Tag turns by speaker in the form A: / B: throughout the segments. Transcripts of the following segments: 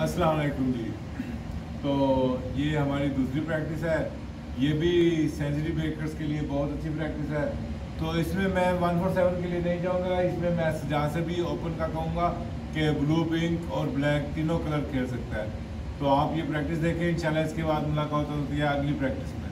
A: السلام علیکم جی۔ تو یہ ہماری دوسری پریکٹس ہے۔ یہ بھی سینچری بریکرس کے لیے بہت اچھی پریکٹس ہے۔ تو اس میں میں ون فور سیون کے لیے نہیں جاؤں گا۔ اس میں میں جہاں سے بھی اوپن کا کہوں گا کہ بلو پنک اور بلیک تینوں کلر کھیل سکتا ہے۔ تو آپ یہ پریکٹس دیکھیں۔ انشاءاللہ اس کے بعد ملاقات ہوتی ہے اگلی پریکٹس میں۔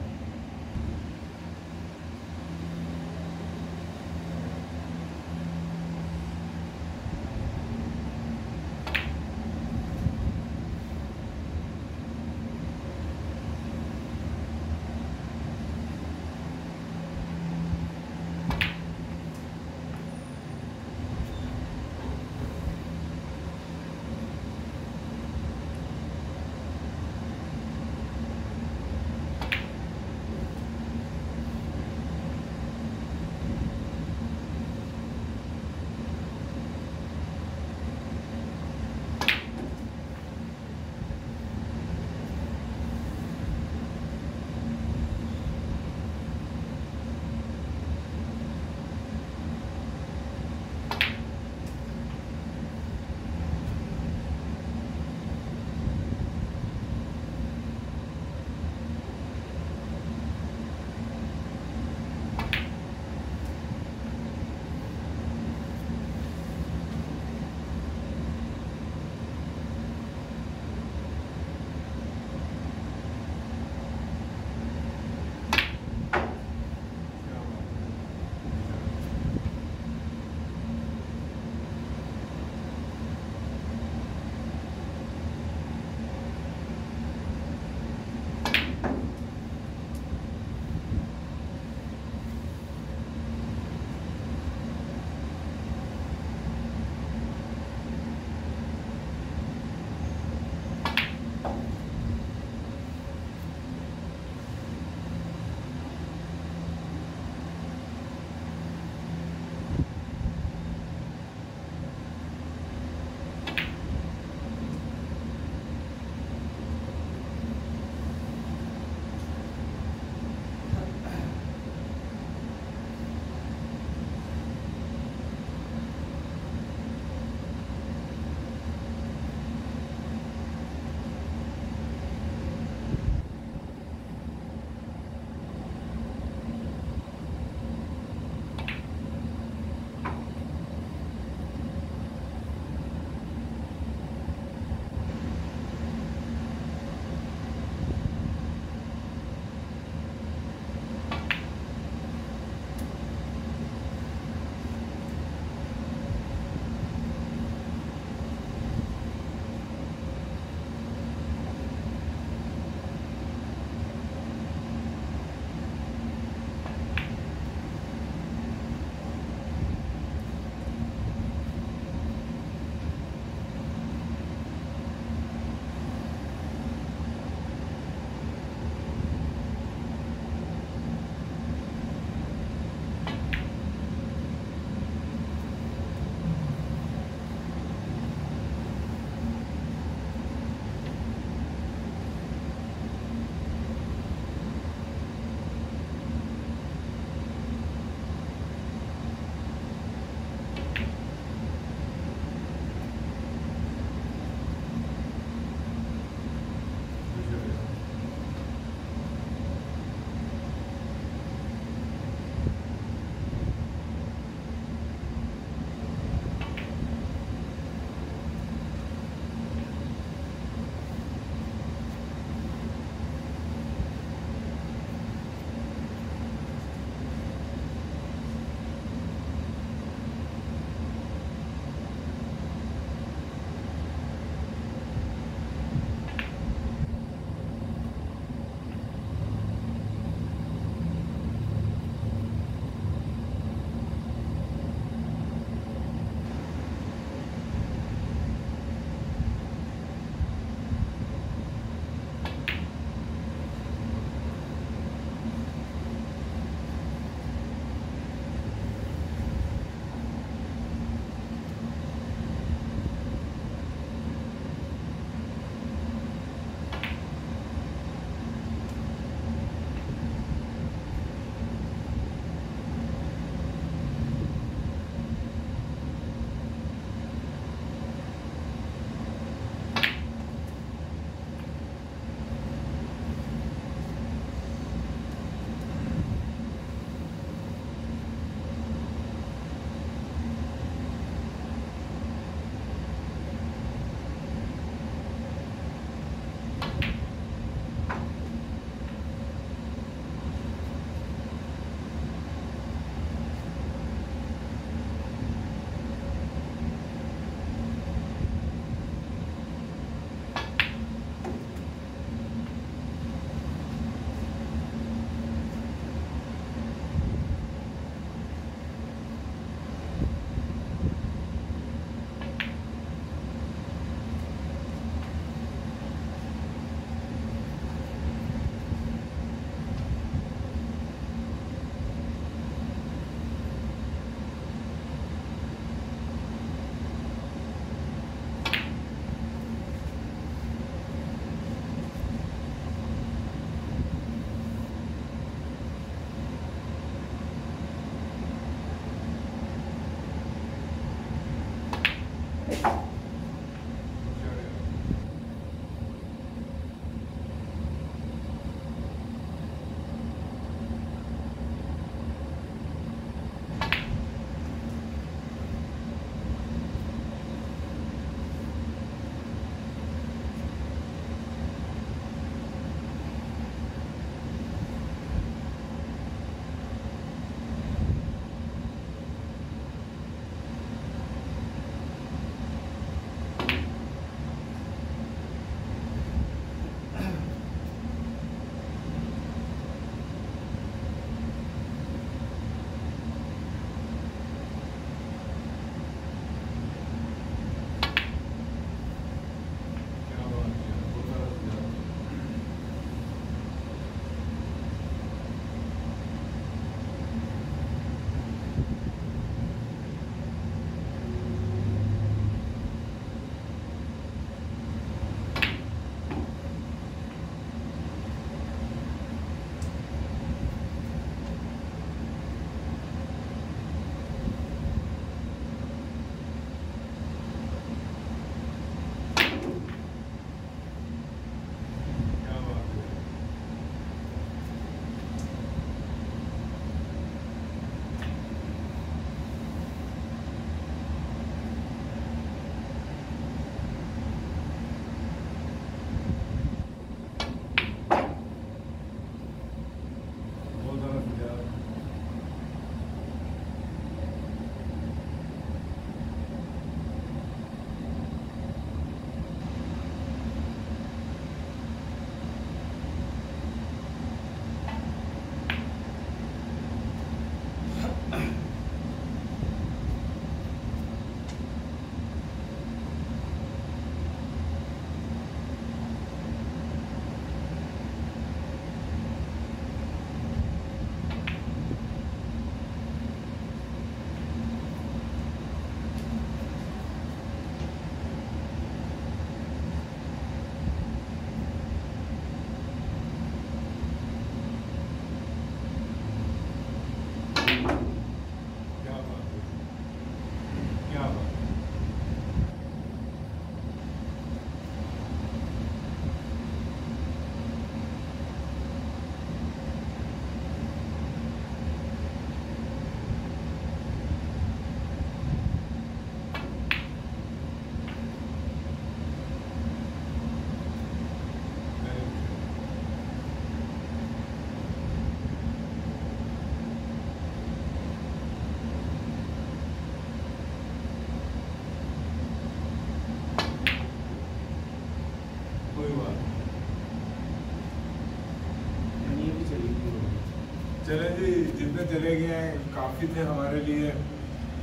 A: کتنے چلے گئے ہیں، کافی تھے ہمارے لیے۔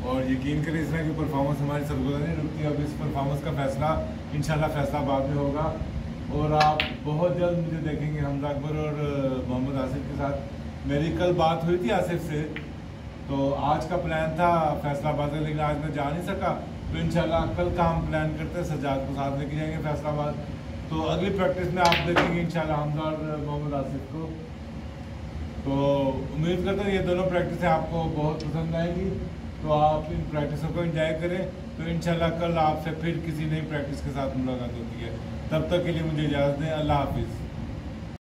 A: اور یقین کریں اس طرح کی پرفارمنس ہماری سرگودا نہیں رکتی، اب اس پرفارمنس کا فیصلہ، انشاءاللہ فیصلہ بعد میں ہوگا۔ اور آپ بہت جلد مجھے دیکھیں گے، حمزہ اکبر اور محمد آصف کے ساتھ۔ میری کل بات ہوئی تھی آصف سے، تو آج کا پلان تھا فیصلہ آباد کا، لیکن آج میں جا نہیں سکا۔ تو انشاءاللہ کل کا ہم پلان کرتے ہیں، سجاد کو ساتھ لے کے جائیں گے فیصلہ آباد۔ تو اگلی پریکٹس میں آپ دیکھیں گے انشاءاللہ حمزہ اور محمد آصف کو۔ تو امید کرتا ہوں یہ دونوں پریکٹسیں آپ کو بہت پسند آئیں گی۔ تو آپ ان پریکٹسوں کو انجوائے کریں۔ تو انشاءاللہ کل آپ سے پھر کسی نئی پریکٹس کے ساتھ ملاقات ہوتی ہے۔ تب تک کے لیے مجھے اجازت دیں۔ اللہ حافظ۔